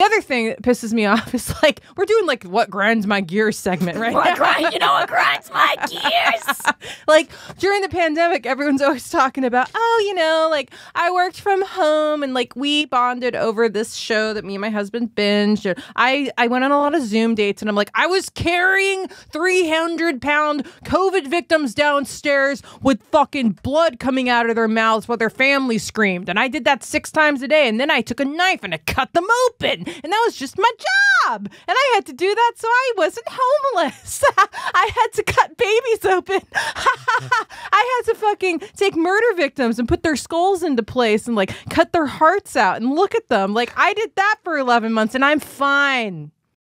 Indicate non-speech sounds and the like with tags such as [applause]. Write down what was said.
The other thing that pisses me [laughs] off is like we're doing like what grinds my gears segment right What now. grind, you know what grinds my [laughs] gears? [laughs] like during the pandemic, everyone's always talking about, oh, you know, like I worked from home and like we bonded over this show that me and my husband binged. I I went on a lot of Zoom dates and I'm like, I was carrying 300 pound COVID victims downstairs with fucking blood coming out of their mouths while their family screamed, and I did that six times a day. And then I took a knife and I cut them open, and that was just my job. And I had to do that so I wasn't homeless. [laughs] I had to open. [laughs] I had to fucking take murder victims and put their skulls into place and like cut their hearts out and look at them. Like I did that for 11 months and I'm fine.